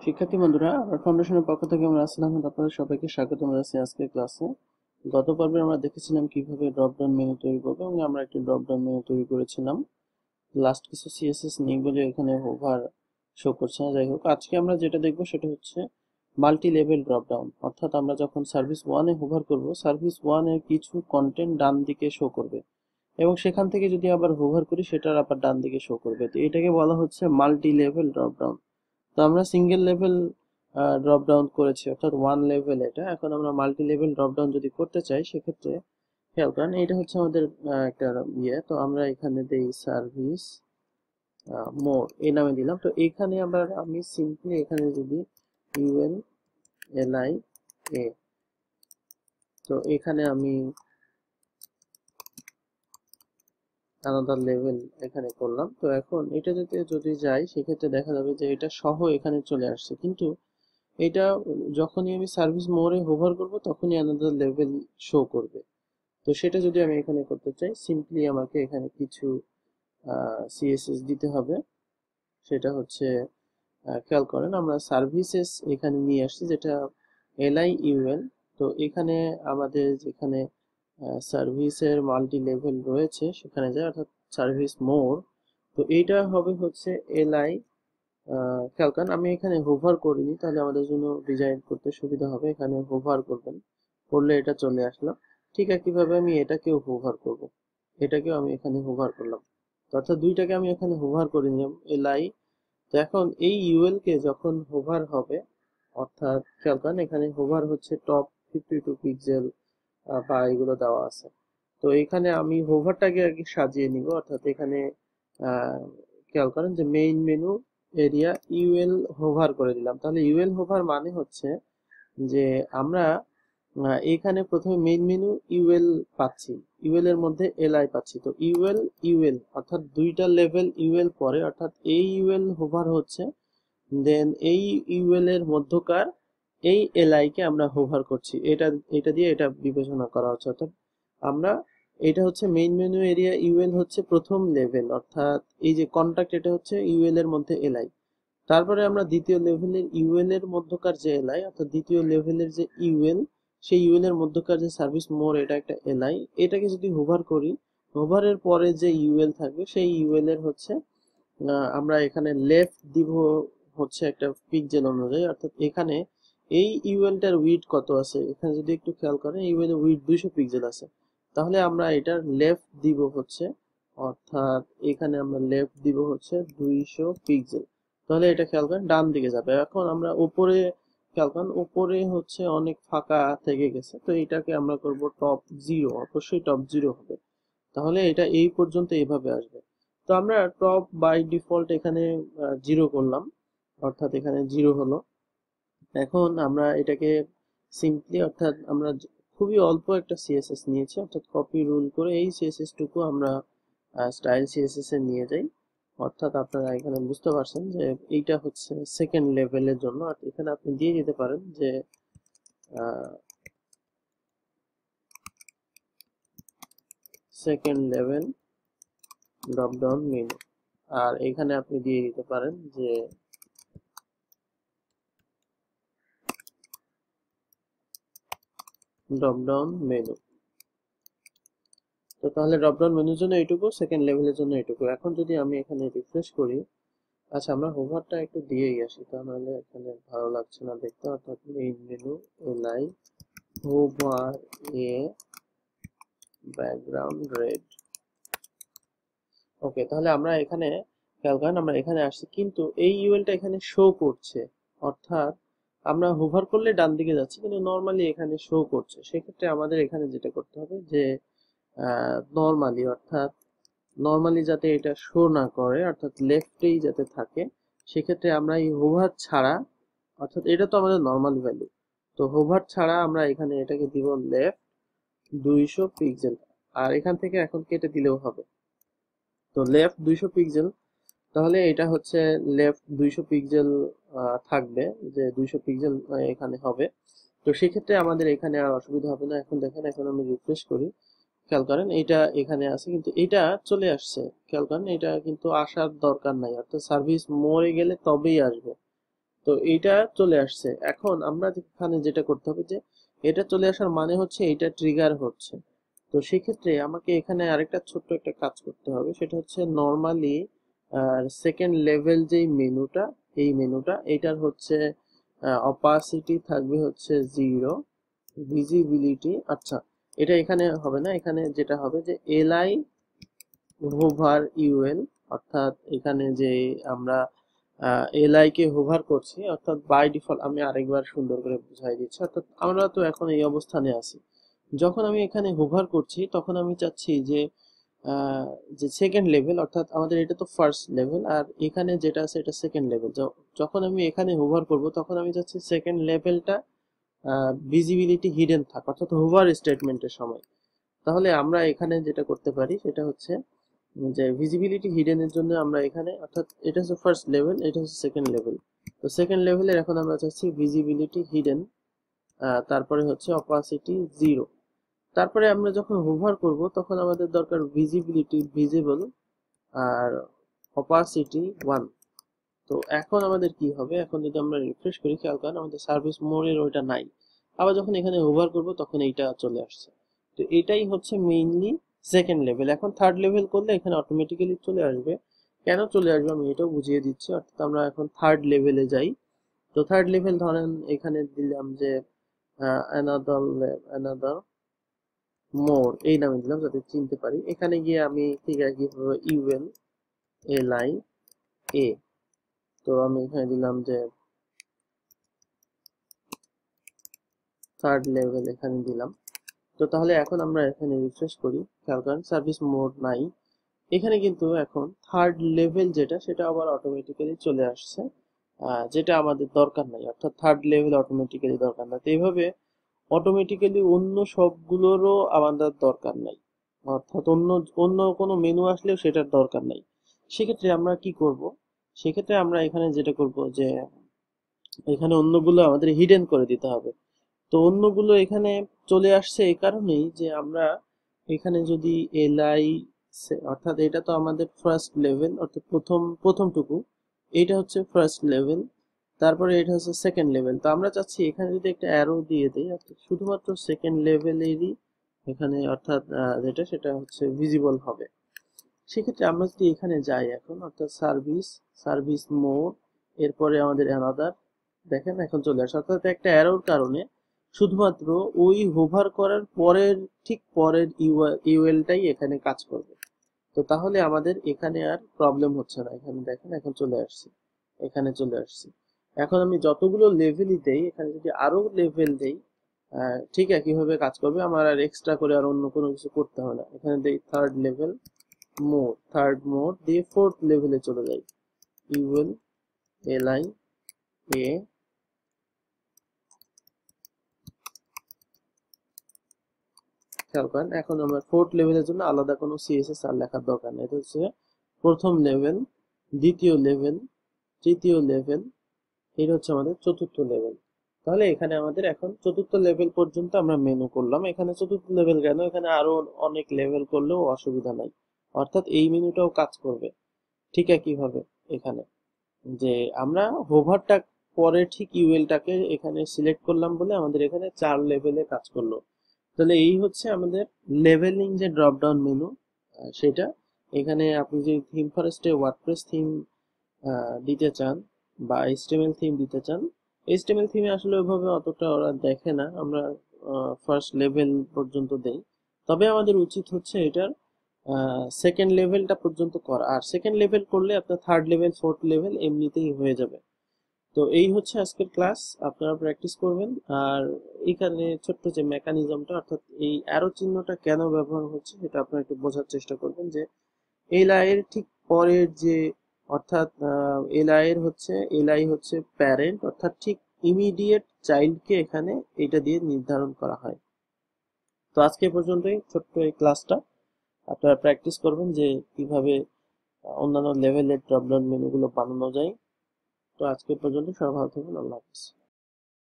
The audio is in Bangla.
শিক্ষার্থী বন্ধুরা আমার ফাউন্ডেশনের পক্ষ থেকে আমরা আহমেদ আপনাদের সবাইকে স্বাগত জানাচ্ছি আজকের ক্লাসে। গত পর্বে আমরা দেখেছিলাম কীভাবে ড্রপ ডাউন মেনু তৈরি করব এবং আমরা একটি ড্রপ ডাউন মেনু তৈরি করেছিলাম। লাস্ট কিছু সিএসএস নেই বলে এখানে ওভার শো করছে না। যাই হোক, আজকে আমরা যেটা দেখব সেটা হচ্ছে মাল্টি লেভেল ড্রপ ডাউন অর্থাৎ আমরা যখন সার্ভিস ওয়ানে হোভার করব সার্ভিস ওয়ানের কিছু কন্টেন্ট ডান দিকে শো করবে। এবং সেখান থেকে যদি আবার হোভার করি, সেটার আবার ডান দিকে শো করবে। তো এটাকে বলা হচ্ছে মাল্টি লেভেল ড্রপ ডাউন তো আমরা সিঙ্গেল লেভেল ড্রপ ডাউন করেছি, অর্থাৎ ওয়ান লেভেল এটা। এখন আমরা মাল্টি লেভেল ড্রপ ডাউন যদি করতে চাই, সেক্ষেত্রে খেয়াল করেন এটা হচ্ছে আমাদের একটা ইয়ে। তো আমরা এখানে দেই সার্ভিস মোর এই নামে দিলাম। তো এখানে আবার আমি সিম্পলি এখানে যদি ইউএন এলআই এ তো এখানে আমি আলাদা লেভেল এখানে করলাম। তো এখন এটা যদি যদি যাই, সেক্ষেত্রে দেখা যাবে যে এটা সহ এখানে চলে আসছে। কিন্তু এটা যখনই আমি সার্ভিস মোড়ে হোভার করব, তখনই আলাদা লেভেল শো করবে। তো সেটা যদি আমি এখানে করতে চাই সিম্পলি আমাকে এখানে কিছু সিএসএস দিতে হবে। সেটা হচ্ছে খেয়াল করেন আমরা সার্ভিসেস এখানে নিয়ে আসছি, যেটা এলআই ইউএল তো এখানে আমাদের যেখানে সার্ভিসের মাল্টি লেভেল রয়েছে সেখানে যায়, অর্থাৎ সার্ভিস মোর তো এইটা হবে হচ্ছে এলআই খেয়াল করেন আমি এখানে হোভার করিনি, তাহলে আমাদের জন্য ডিজাইন করতে সুবিধা হবে। এখানে হোভার করবেন, করলে এটা চলে আসলো। ঠিক একইভাবে আমি এটাকেও হোভার করব। এটাকেও আমি এখানে হোভার করলাম। অর্থাৎ দুইটাকে আমি এখানে হোভার করে নিলাম এলআই তো এখন এই ইউএল কে যখন হোভার হবে, অর্থাৎ ক্যালকান এখানে হোভার হচ্ছে টপ ফিফটি টু পিক্সেল বা এগুলো দেওয়া আছে। তো এখানে আমি হোভারটাকে আগে সাজিয়ে নিব। অর্থাৎ এখানে খেয়াল করেন যে main menu area UL hover করে দিলাম। তাহলে ইউএল হোভার মানে হচ্ছে যে আমরা এখানে প্রথমে মেইন মেনু ইউএল পাচ্ছি। ইউএল এর মধ্যে এলআই পাচ্ছি। তো ইউএল ইউএল অর্থাৎ দুইটা লেভেল ইউএল পরে, অর্থাৎ এই ইউএল হোভার হচ্ছে দেন এই ইউএল এর মধ্যকার এই এলআই কে আমরা হোভার করছি। এটা এটা দিয়ে এটা বিবেচনা করা হচ্ছে। অর্থাৎ আমরা, এটা হচ্ছে মেইন মেনু এরিয়া ইউএল হচ্ছে প্রথম লেভেল অর্থাৎ এই যে কন্টাক্ট এটা হচ্ছে ইউএল এর মধ্যে এলআই তারপরে আমরা দ্বিতীয় লেভেলের ইউএল এর মধ্যকার যে এলআই অর্থাৎ দ্বিতীয় লেভেলের যে ইউএল সেই ইউএল এর মধ্যকার যে সার্ভিস মোর এটা একটা এলআই এটাকে যদি হোভার করি হোভারের পরে যে ইউএল থাকবে, সেই ইউএল এর হচ্ছে আমরা এখানে লেফট দিব হচ্ছে একটা পিকজেল অনুযায়ী। অর্থাৎ এখানে এই ইউএলটার উইড কত আছে? এখানে যদি একটু খেয়াল করেন ইউএল উইড দুইশো পিক্সেল আছে। তাহলে আমরা এটার লেফট দিব হচ্ছে, অর্থাৎ এখানে আমরা লেফট দিব হচ্ছে দুইশো পিক্সেল তাহলে এটা খেয়াল করেন, ডান দিকে যাবে। এখন আমরা উপরে, খেয়াল করেন, উপরে হচ্ছে অনেক ফাঁকা থেকে গেছে, তো এটাকে আমরা করব টপ জিরো অবশ্যই টপ জিরো হবে। তাহলে এটা এই পর্যন্ত এইভাবে আসবে। তো আমরা টপ বাই ডিফল্ট এখানে জিরো করলাম, অর্থাৎ এখানে জিরো হলো। এখন আমরা এটাকে সিম্পলি অর্থাৎ আমরা খুবই অল্প একটা সিএসএস নিয়েছি, অর্থাৎ কপি রুল করে এই সিএসএস টুকু আমরা স্টাইল সিএসএস এ নিয়ে যাই। অর্থাৎ আপনারা এখানে বুঝতে পারছেন যে এইটা হচ্ছে সেকেন্ড লেভেলের জন্য। আর এখানে আপনি দিয়ে দিতে পারেন যে second level drop down menu আর এখানে আপনি দিয়ে দিতে পারেন যে ড্রপ ডাউন মেনু তো তাহলে ড্রপ ডাউন মেনুর জন্য এইটুকু সেকেন্ড লেভেলের জন্য এইটুকু। এখন যদি আমি এখানে রিফ্রেশ করি আচ্ছা আমরা হোভারটা একটু দিয়েই আসি তাহলে এখানে ভালো লাগছে না দেখতে। অর্থাৎ মেইন মেনু এলআই হোভার এ ব্যাকগ্রাউন্ড রেড ওকে তাহলে আমরা এখানে, খেয়াল করেন, আমরা এখানে আসছি, কিন্তু এই ইউএলটা এখানে শো করছে। অর্থাৎ আমরা হোভার করলে ডান দিকে যাচ্ছি, কিন্তু নর্মালি এখানে শো করছে। সেক্ষেত্রে আমাদের এখানে যেটা করতে হবে যে নর্মালি অর্থাৎ নর্মালি যাতে এটা শো না করে, অর্থাৎ লেফটেই যাতে থাকে, সেক্ষেত্রে আমরা এই হোভার ছাড়া, অর্থাৎ এটা তো আমাদের নর্মাল ভ্যালু তো হোভার ছাড়া আমরা এখানে এটাকে দিব লেফট দুইশো পিক্সেল আর এখান থেকে এখন কেটে দিলেও হবে। তো লেফট দুইশো পিক্সেল তাহলে এটা হচ্ছে লেফট দুইশো পিক্সেল থাকবে যে দুইশো পিক্সেল এখানে হবে। তো সেক্ষেত্রে আমাদের এখানে আর অসুবিধা হবে না। এখন দেখেন, এখন আমি রিফ্রেশ করি। খেয়াল করেন, এটা এখানে আছে, কিন্তু এটা চলে আসছে। খেয়াল করেন, এটা কিন্তু আসার দরকার নাই। অর্থাৎ সার্ভিস মরে গেলে তবেই আসবে। তো এটা চলে আসছে। এখন আমরা এখানে যেটা করতে হবে যে, এটা চলে আসার মানে হচ্ছে এটা ট্রিগার হচ্ছে। তো সেক্ষেত্রে আমাকে এখানে আরেকটা ছোট্ট একটা কাজ করতে হবে। সেটা হচ্ছে নর্মালি সেকেন্ড লেভেল যেই মেনুটা, এই মেনুটা, এটার হচ্ছে অপাসিটি থাকবে হচ্ছে জিরো ভিজিবিলিটি আচ্ছা এটা এখানে হবে না, এখানে যেটা হবে যে এলআই হোভার ইউএল অর্থাৎ এখানে যে আমরা এলআই কে হোভার করছি, অর্থাৎ বাই ডিফল্ট আমি আরেকবার সুন্দর করে বুঝাই দিচ্ছি, অর্থাৎ আমরা তো এখন এই অবস্থানে আছি। যখন আমি এখানে হোভার করছি, তখন আমি চাচ্ছি যে যে সেকেন্ড লেভেল অর্থাৎ আমাদের এটা তো ফার্স্ট লেভেল আর এখানে যেটা আছে এটা সেকেন্ড লেভেল যখন আমি এখানে হোভার করব, তখন আমি চাচ্ছি সেকেন্ড লেভেলটা ভিজিবিলিটি হিডেন থাক, অর্থাৎ হোভার স্টেটমেন্টের সময়। তাহলে আমরা এখানে যেটা করতে পারি, সেটা হচ্ছে যে ভিজিবিলিটি হিডেনের জন্য আমরা এখানে, অর্থাৎ এটা হচ্ছে ফার্স্ট লেভেল এটা হচ্ছে সেকেন্ড লেভেল তো সেকেন্ড লেভেলের এখন আমরা চাচ্ছি ভিজিবিলিটি হিডেন তারপরে হচ্ছে অপাসিটি জিরো তারপরে আমরা যখন হোভার করব, তখন আমাদের দরকার ভিজিবিলিটি ভিজিবল আর অপাসিটি ওয়ান তো এখন আমাদের কি হবে? এখন যদি আমরা রিফ্রেশ করি, খেয়াল করেন আমাদের সার্ভিস মোডের ওইটা নাই। আবার যখন এখানে হোভার করব, তখন এইটা চলে আসছে। তো এটাই হচ্ছে মেইনলি সেকেন্ড লেভেল এখন থার্ড লেভেল করলে এখানে অটোমেটিক্যালি চলে আসবে। কেন চলে আসবে? আমি এটাও বুঝিয়ে দিচ্ছি। অর্থাৎ আমরা এখন থার্ড লেভেলে যাই। তো থার্ড লেভেল ধরেন এখানে দিলাম যে অ্যানাদার অ্যানাদার মোর এই নামে দিলাম যাতে চিনতে পারি। এখানে গিয়ে আমি ঠিক আছে কীভাবে ইউএল এ লাই এ তো আমি এখানে দিলাম যে থার্ড লেভেল এখানে দিলাম। তো তাহলে এখন আমরা এখানে রিফ্রেশ করি। খেয়াল করেন সার্ভিস মোড নাই। এখানে কিন্তু এখন থার্ড লেভেল যেটা, সেটা আবার অটোমেটিক্যালি চলে আসছে। যেটা আমাদের দরকার নাই। অর্থাৎ থার্ড লেভেল অটোমেটিক্যালি দরকার না তো এইভাবে অটোমেটিক্যালি অন্য সবগুলোরও আমাদের দরকার নাই। অর্থাৎ অন্য অন্য কোনো মেনু আসলেও সেটার দরকার নাই। সেক্ষেত্রে আমরা কি করব? সেক্ষেত্রে আমরা এখানে যেটা করব যে, এখানে অন্যগুলো আমাদের হিডেন করে দিতে হবে। তো অন্যগুলো এখানে চলে আসছে এই কারণেই যে আমরা এখানে যদি এলআই অর্থাৎ এটা তো আমাদের ফার্স্ট লেভেল অর্থাৎ প্রথম, প্রথমটুকু, এটা হচ্ছে ফার্স্ট লেভেল তারপরে এটা হচ্ছে সেকেন্ড লেভেল তো আমরা চাচ্ছি এখানে যদি একটা অ্যারো দিয়ে দিই, অর্থাৎ শুধুমাত্র সেকেন্ড লেভেলেরই এখানে অর্থাৎ যেটা, সেটা হচ্ছে ভিজিবল হবে। সেক্ষেত্রে আমরা যদি এখানে যাই এখন, অর্থাৎ সার্ভিস সার্ভিস মোড এরপরে আমাদের অ্যানাদার দেখেন এখন চলে আসে। অর্থাৎ একটা অ্যারোর কারণে শুধুমাত্র ওই হোভার করার পরের, ঠিক পরের ইউএলটাই এখানে কাজ করবে। তো তাহলে আমাদের এখানে আর প্রবলেম হচ্ছে না। এখানে দেখেন, এখন চলে আসছে। এখানে চলে আসছে। এখন আমি যতগুলো লেভেলই দেই, এখানে যদি আরও লেভেল দেই ঠিক আছে একইভাবে কাজ করবে, আমার আর এক্সট্রা করে আর অন্য কোনো কিছু করতে হবে না। এখানে দেই third level mode third mode দিয়ে ফোর্থ লেভেলে চলে যাই। ইউএল এলআই এ খেয়াল এখন আমরা ফোর্থ লেভেলের জন্য আলাদা কোনো সিএসএস আর লেখার দরকার নেই। এটা হচ্ছে প্রথম লেভেল দ্বিতীয় লেভেল তৃতীয় লেভেল এটা হচ্ছে আমাদের চতুর্থ লেভেল তাহলে এখানে আমাদের এখন চতুর্থ লেভেল পর্যন্ত আমরা মেনু করলাম। এখানে চতুর্থ লেভেল কেন? এখানে আরও অনেক লেভেল করলেও অসুবিধা নাই। অর্থাৎ এই মেনুটাও কাজ করবে। ঠিক একইভাবে এখানে। যে আমরা হোভারটা পরে ঠিক ইউএলটাকে এখানে সিলেক্ট করলাম বলে আমাদের এখানে চার লেভেলে কাজ করল। তাহলে এই হচ্ছে আমাদের লেভেলিং যে ড্রপ ডাউন মেনু সেটা। এখানে আপনি যে থিম ফরেস্টে ওয়ার্ডপ্রেস থিম দিতে চান বা এইচটিএমএল থিম দিতে চান এইচটিএমএল থিমে আসলে ওইভাবে অতটা ওরা দেখে না, আমরা ফার্স্ট লেভেল পর্যন্ত দেই। তবে আমাদের উচিত হচ্ছে এটার সেকেন্ড লেভেলটা পর্যন্ত করা। আর সেকেন্ড লেভেল করলে আপনার থার্ড লেভেল ফোর্থ লেভেল এমনিতেই হয়ে যাবে। তো এই হচ্ছে আজকের ক্লাস আপনারা প্র্যাকটিস করবেন। আর এখানে ছোট্ট যে মেকানিজমটা অর্থাৎ এই অ্যারো চিহ্নটা কেন ব্যবহার হচ্ছে, সেটা আপনারা একটু বোঝার চেষ্টা করবেন যে, এই লাইয়ের ঠিক পরের যে অর্থাৎ এলআই এর হচ্ছে এলআই হচ্ছে প্যারেন্ট অর্থাৎ ঠিক ইমিডিয়েট চাইল্ডকে এখানে এটা দিয়ে নির্ধারণ করা হয়। তো আজকে পর্যন্তই, ছোট্ট এই ক্লাসটা আপনারা প্র্যাকটিস করবেন যে কীভাবে অন্যান্য লেভেলের ড্রপডাউন মেনুগুলো বানানো যায়। তো আজকে পর্যন্ত সবাই ভালো থাকবেন, আল্লাহ হাফিজ।